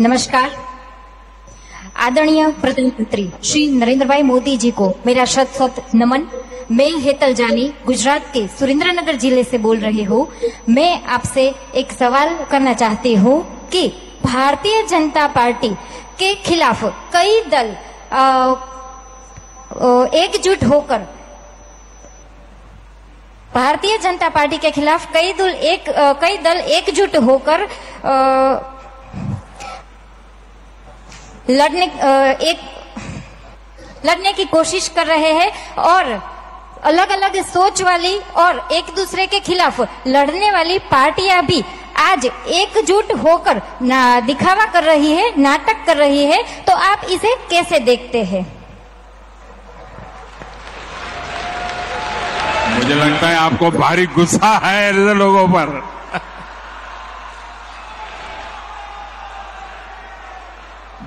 नमस्कार। आदरणीय प्रधानमंत्री श्री नरेंद्र भाई मोदी जी को मेरा शत शत नमन। मैं हेतल जानी गुजरात के सुरेंद्रनगर ज़िले से बोल रही हूँ। मैं आपसे एक सवाल करना चाहती हूँ कि भारतीय जनता पार्टी के खिलाफ कई दल एकजुट होकर भारतीय जनता पार्टी के खिलाफ कई दल एक कई दल एकजुट होकर अ, लड़ने एक, लड़ने की कोशिश कर रहे हैं और अलग अलग सोच वाली और एक दूसरे के खिलाफ लड़ने वाली पार्टियाँ भी आज एकजुट होकर दिखावा कर रही है, नाटक कर रही है तो आप इसे कैसे देखते हैं? मुझे लगता है आपको भारी गुस्सा है लोगों पर।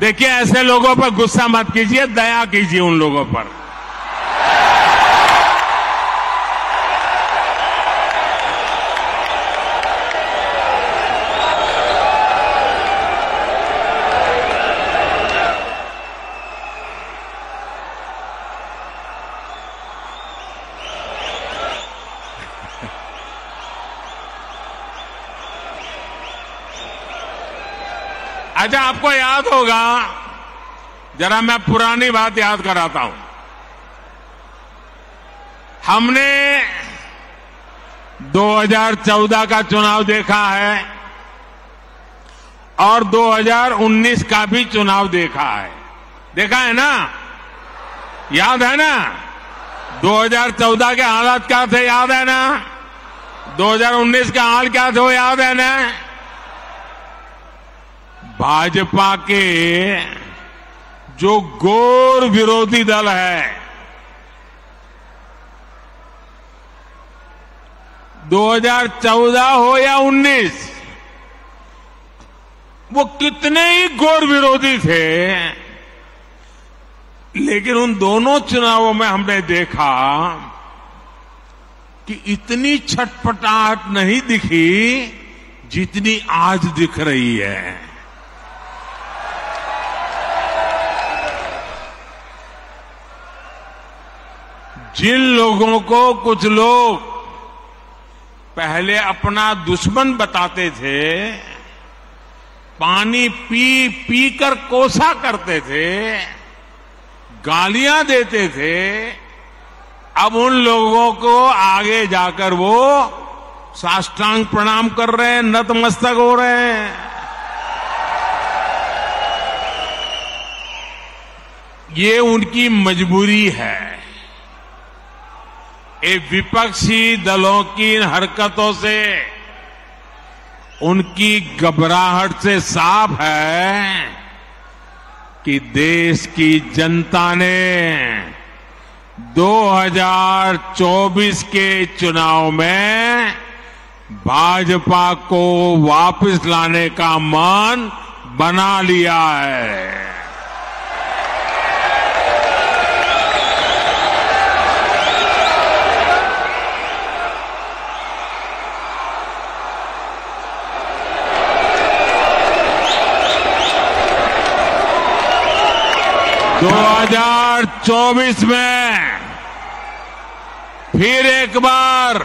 देखिए ऐसे लोगों पर गुस्सा मत कीजिए दया कीजिए उन लोगों पर। अच्छा आपको याद होगा, जरा मैं पुरानी बात याद कराता हूँ। हमने 2014 का चुनाव देखा है और 2019 का भी चुनाव देखा है। देखा है ना? याद है ना? 2014 के हालात क्या थे, याद है ना? 2019 का हाल क्या थे, वो याद है ना? भाजपा के जो गोर विरोधी दल है 2014 हो या 19 वो कितने ही गोर विरोधी थे, लेकिन उन दोनों चुनावों में हमने देखा कि इतनी छटपटाहट नहीं दिखी जितनी आज दिख रही है। जिन लोगों को कुछ लोग पहले अपना दुश्मन बताते थे, पानी पी पी कर कोसा करते थे, गालियाँ देते थे, अब उन लोगों को आगे जाकर वो साष्टांग प्रणाम कर रहे हैं, नतमस्तक हो रहे हैं। ये उनकी मजबूरी है। ये विपक्षी दलों की इन हरकतों से उनकी घबराहट से साफ़ है कि देश की जनता ने 2024 के चुनाव में भाजपा को वापस लाने का मन बना लिया है। दो हज़ार चौबीस में फिर एक बार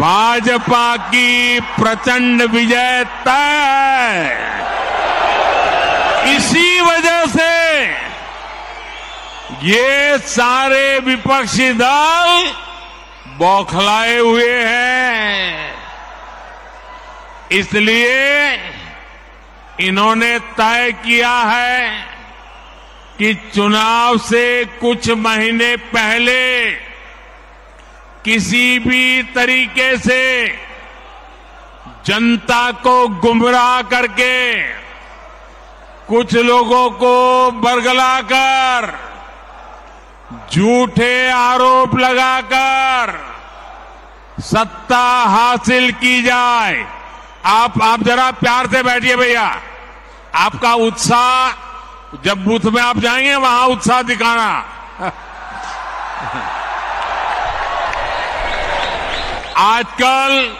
भाजपा की प्रचंड विजय तय। इसी वजह से ये सारे विपक्षी दल बौखलाए हुए हैं। इसलिए इन्होंने तय किया है कि चुनाव से कुछ महीने पहले किसी भी तरीके से जनता को गुमराह करके कुछ लोगों को बरगलाकर, झूठे आरोप लगाकर सत्ता हासिल की जाए। आप आप जरा प्यार से बैठिए भैया। आपका उत्साह जब बूथ में आप जाएँगे, वहाँ उत्साह दिखाना। आजकल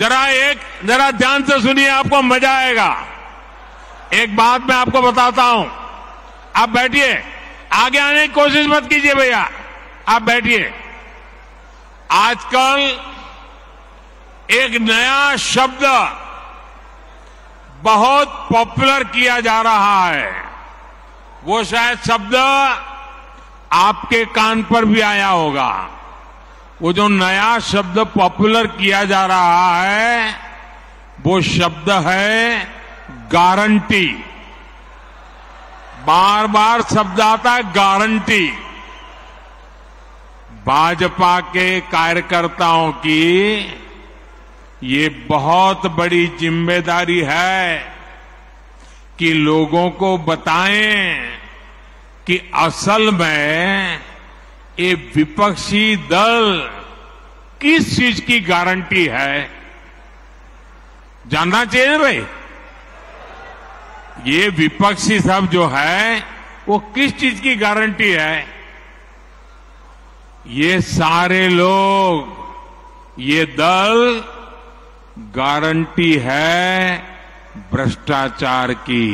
जरा एक, जरा ध्यान से सुनिए, आपको मज़ा आएगा। एक बात मैं आपको बताता हूँ। आप बैठिए। आगे आने की कोशिश मत कीजिए भैया। आप बैठिए। आजकल एक नया शब्द बहुत पॉपुलर किया जा रहा है। वो शायद शब्द आपके कान पर भी आया होगा। वो जो नया शब्द पॉपुलर किया जा रहा है, वो शब्द है गारंटी बार बार शब्द आता है गारंटी भाजपा के कार्यकर्ताओं की ये बहुत बड़ी ज़िम्मेदारी है कि लोगों को बताएँ कि असल में ये विपक्षी दल किस चीज़ की गारंटी है। जानना चाहिए भाई? ये विपक्षी सब जो है, वो किस चीज़ की गारंटी है? ये सारे लोग, ये दल गारंटी है भ्रष्टाचार की।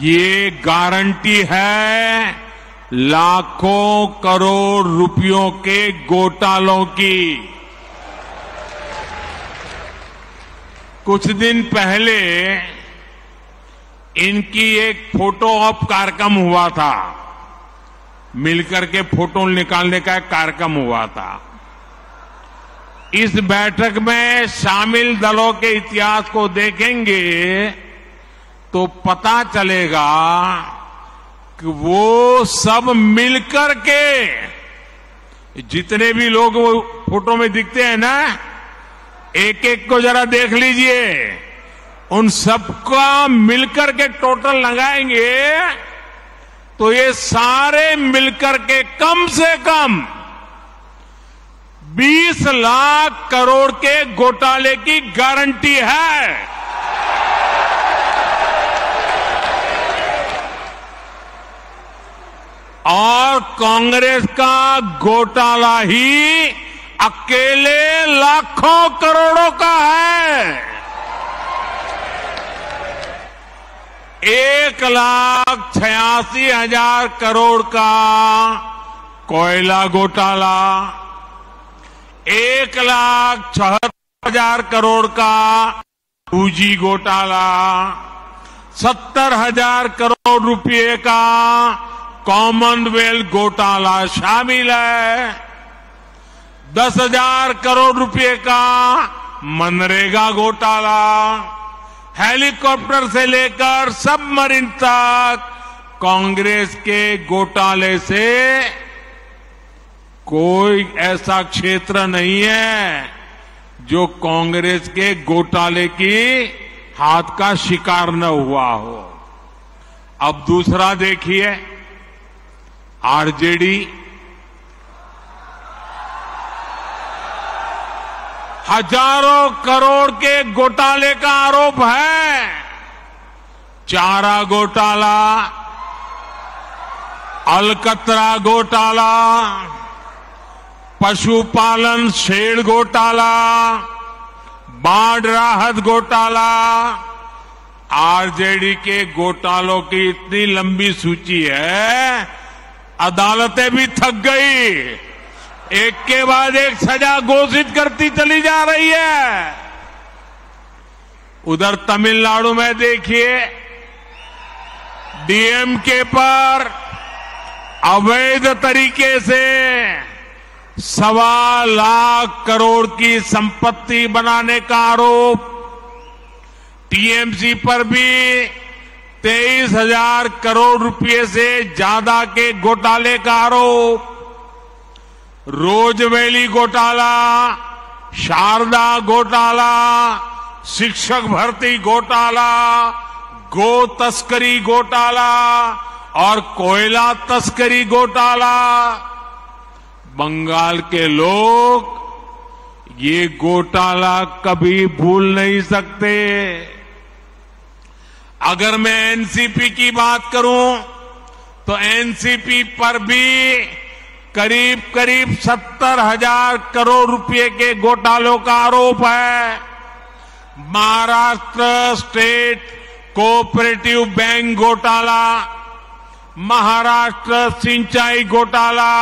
ये गारंटी है लाखों करोड़ रुपयों के घोटालों की। कुछ दिन पहले इनकी एक फ़ोटो ऑप कार्यक्रम हुआ था। मिलकर के फ़ोटो निकालने का एक कार्यक्रम हुआ था। इस बैठक में शामिल दलों के इतिहास को देखेंगे तो पता चलेगा कि वो सब मिलकर के जितने भी लोग वो फ़ोटो में दिखते हैं ना एक एक को जरा देख लीजिए। उन सबका मिलकर के टोटल लगाएँगे। तो ये सारे मिलकर के कम से कम 20 लाख करोड़ के घोटाले की गारंटी है। और कांग्रेस का घोटाला ही अकेले लाखों करोड़ों का है। एक लाख छियासी हज़ार करोड़ का कोयला घोटाला, एक लाख छहत्तर हज़ार करोड़ का पूजी घोटाला, सत्तर हज़ार करोड़ रुपए का कॉमनवेल्थ घोटाला शामिल है। दस हज़ार करोड़ रुपए का मनरेगा घोटाला हेलीकॉप्टर से लेकर सबमरीन तक कांग्रेस के घोटाले से कोई ऐसा क्षेत्र नहीं है जो कांग्रेस के घोटाले की हाथ का शिकार न हुआ हो। अब दूसरा देखिए, आरजेडी हज़ारों करोड़ के घोटाले का आरोप है। चारा घोटाला, अलकतरा घोटाला, पशुपालन शेड घोटाला, बाढ़ राहत घोटाला, आरजेडी के घोटालों की इतनी लंबी सूची है, अदालतें भी थक गई। एक के बाद एक सजा घोषित करती चली जा रही है। उधर तमिलनाडु में देखिए डीएमके पर अवैध तरीके से सवा लाख करोड़ की संपत्ति बनाने का आरोप। टीएमसी पर भी तेईस हज़ार करोड़ रुपए से ज़्यादा के घोटाले का आरोप। रोजवेली घोटाला, शारदा घोटाला, शिक्षक भर्ती घोटाला, गो तस्करी घोटाला और कोयला तस्करी घोटाला। बंगाल के लोग ये घोटाला कभी भूल नहीं सकते। अगर मैं एनसीपी की बात करूँ तो एनसीपी पर भी करीब करीब सत्तर हज़ार करोड़ रुपए के घोटालों का आरोप है। महाराष्ट्र स्टेट कोऑपरेटिव बैंक घोटाला, महाराष्ट्र सिंचाई घोटाला,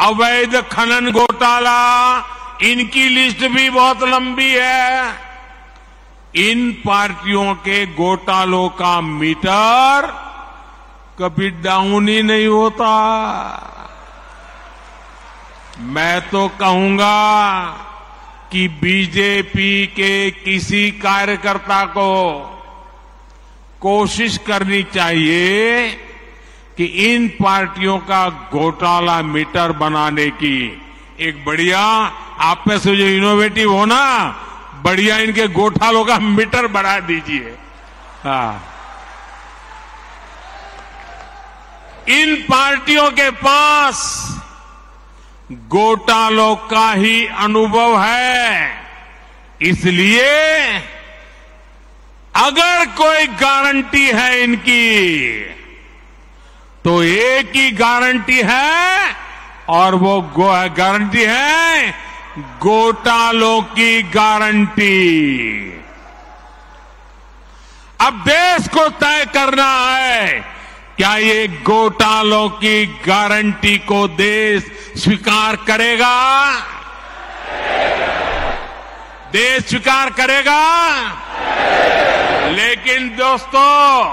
अवैध खनन घोटाला, इनकी लिस्ट भी बहुत लंबी है। इन पार्टियों के घोटालों का मीटर कभी डाउन ही नहीं होता। मैं तो कहूँगा कि बीजेपी के किसी कार्यकर्ता को कोशिश करनी चाहिए कि इन पार्टियों का घोटाला मीटर बनाने की। एक बढ़िया, आप में से जो इनोवेटिव हो ना, बढ़िया इनके घोटालों का मीटर बढ़ा दीजिए। हाँ। इन पार्टियों के पास घोटालों का ही अनुभव है। इसलिए अगर कोई गारंटी है इनकी तो एक ही गारंटी है और वो गारंटी है घोटालों की गारंटी। अब देश को तय करना है, क्या ये घोटालों की गारंटी को देश स्वीकार करेगा। देश स्वीकार करेगा। लेकिन दोस्तों,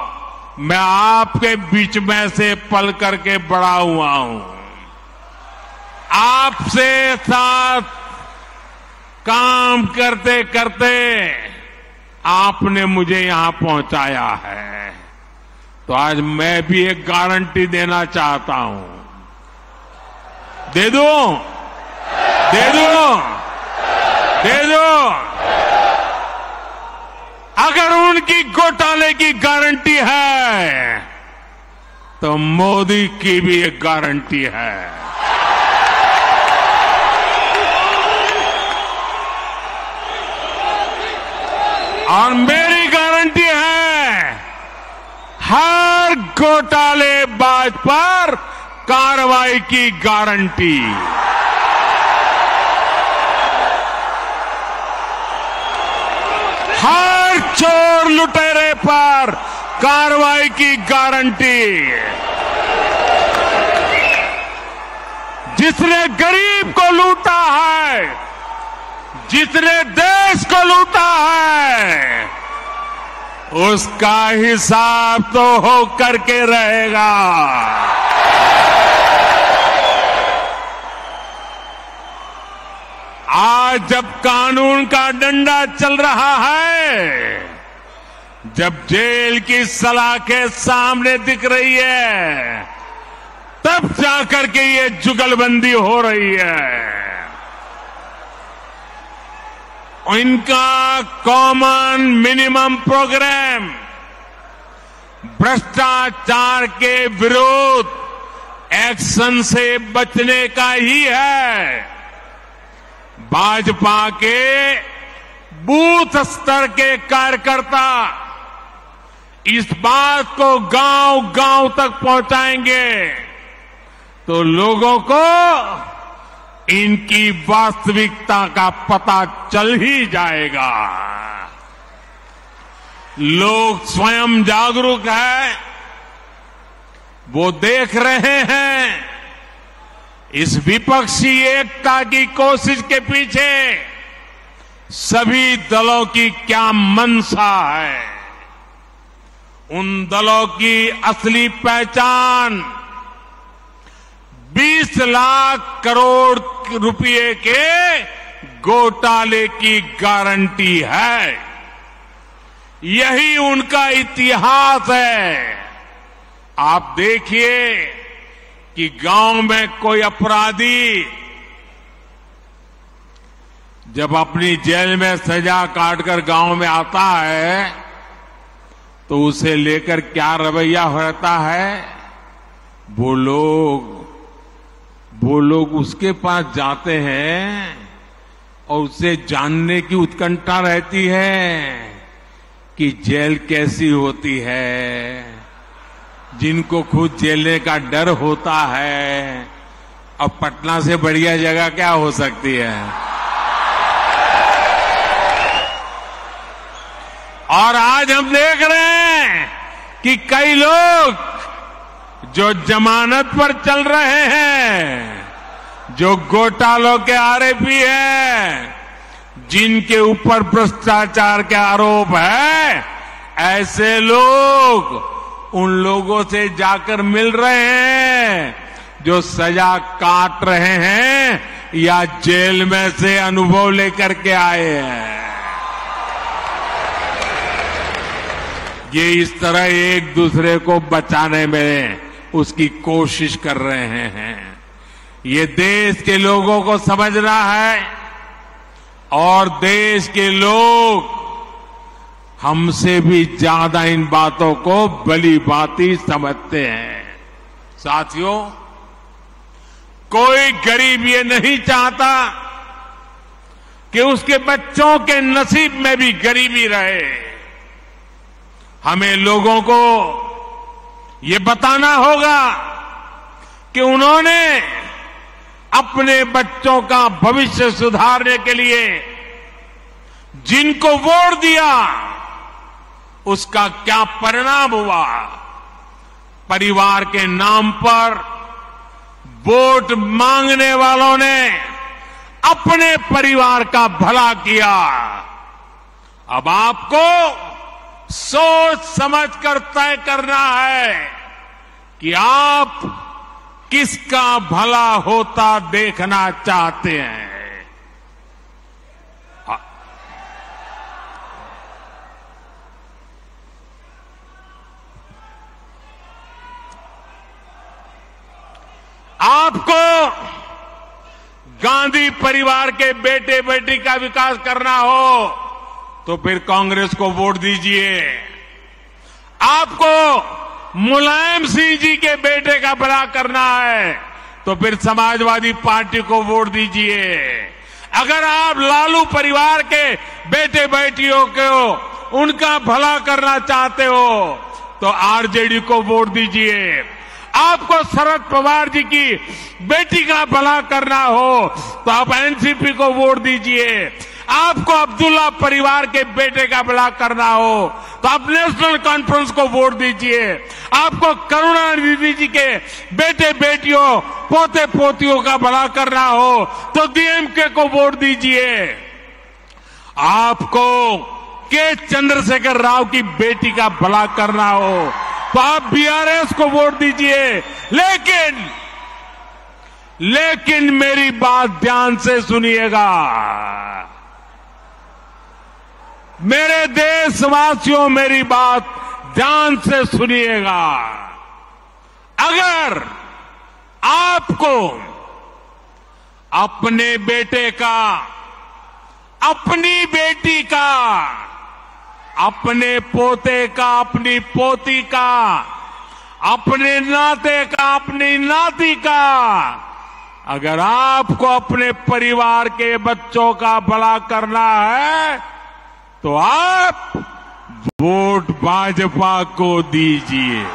मैं आपके बीच में से पल करके बड़ा हुआ हूँ। आपसे साथ काम करते करते आपने मुझे यहाँ पहुँचाया है। तो आज मैं भी एक गारंटी देना चाहता हूँ। दे दो। दे दो। दे दो। अगर उनकी घोटाले की गारंटी है तो मोदी की भी एक गारंटी है। और मेरी गारंटी है, हर घोटालेबाज पर कार्रवाई की गारंटी। हर चोर लुटेरे पर कार्रवाई की गारंटी। जिसने गरीब को लूटा है, जिसने देश को लूटा है, उसका हिसाब तो हो करके रहेगा। आज जब कानून का डंडा चल रहा है, जब जेल की सलाखें सामने दिख रही है, तब जाकर के ये जुगलबंदी हो रही है। इनका कॉमन मिनिमम प्रोग्राम भ्रष्टाचार के विरोध एक्शन से बचने का ही है। भाजपा के बूथ स्तर के कार्यकर्ता इस बात को गाँव गाँव तक पहुंचाएँगे तो लोगों को इनकी वास्तविकता का पता चल ही जाएगा। लोग स्वयं जागरूक है, वो देख रहे हैं। इस विपक्षी एकता की कोशिश के पीछे सभी दलों की क्या मंशा है? उन दलों की असली पहचान 20 लाख करोड़ रुपए के घोटाले की गारंटी है। यही उनका इतिहास है। आप देखिए कि गाँव में कोई अपराधी जब अपनी जेल में सजा काटकर गाँव में आता है तो उसे लेकर क्या रवैया रहता है? वो लोग वो लोग उसके पास जाते हैं और उसे जानने की उत्कंठा रहती है कि जेल कैसी होती है। जिनको खुद जेलने का डर होता है, अब पटना से बढ़िया जगह क्या हो सकती है? और आज हम देख रहे हैं कि कई लोग जो जमानत पर चल रहे हैं, जो घोटालों के आरोपी हैं, जिनके ऊपर भ्रष्टाचार के आरोप है, ऐसे लोग उन लोगों से जाकर मिल रहे हैं जो सजा काट रहे हैं या जेल में से अनुभव लेकर के आए हैं। ये इस तरह एक दूसरे को बचाने में उसकी कोशिश कर रहे हैं। ये देश के लोगों को समझना है और देश के लोग हमसे भी ज़्यादा इन बातों को बली बाती समझते हैं। साथियों, कोई गरीब ये नहीं चाहता कि उसके बच्चों के नसीब में भी गरीबी रहे। हमें लोगों को ये बताना होगा कि उन्होंने अपने बच्चों का भविष्य सुधारने के लिए जिनको वोट दिया उसका क्या परिणाम हुआ? परिवार के नाम पर वोट मांगने वालों ने अपने परिवार का भला किया। अब आपको सोच समझ कर तय करना है कि आप किसका भला होता देखना चाहते हैं। आपको गांधी परिवार के बेटे बेटी का विकास करना हो तो फिर कांग्रेस को वोट दीजिए। आपको मुलायम सिंह जी के बेटे का भला करना है तो फिर समाजवादी पार्टी को वोट दीजिए। अगर आप लालू परिवार के बेटे बेटियों को उनका भला करना चाहते हो तो आरजेडी को वोट दीजिए। आपको शरद पवार जी की बेटी का भला करना हो तो आप एनसीपी को वोट दीजिए। आपको अब्दुल्ला परिवार के बेटे का भला करना हो तो आप नेशनल कॉन्फ्रेंस को वोट दीजिए। आपको करुणानिधि जी के बेटे बेटियों पोते पोतियों का भला करना हो तो डीएमके को वोट दीजिए। आपको के चंद्रशेखर राव की बेटी का भला करना हो तो आप बीआरएस को वोट दीजिए। लेकिन लेकिन मेरी बात ध्यान से सुनिएगा। मेरे देशवासियों, मेरी बात ध्यान से सुनिएगा। अगर आपको अपने बेटे का, अपनी बेटी का अपने पोते का, अपनी पोती का, अपने नाते का, अपनी नाती का। अगर आपको अपने परिवार के बच्चों का भला करना है तो आप वोट भाजपा को दीजिए।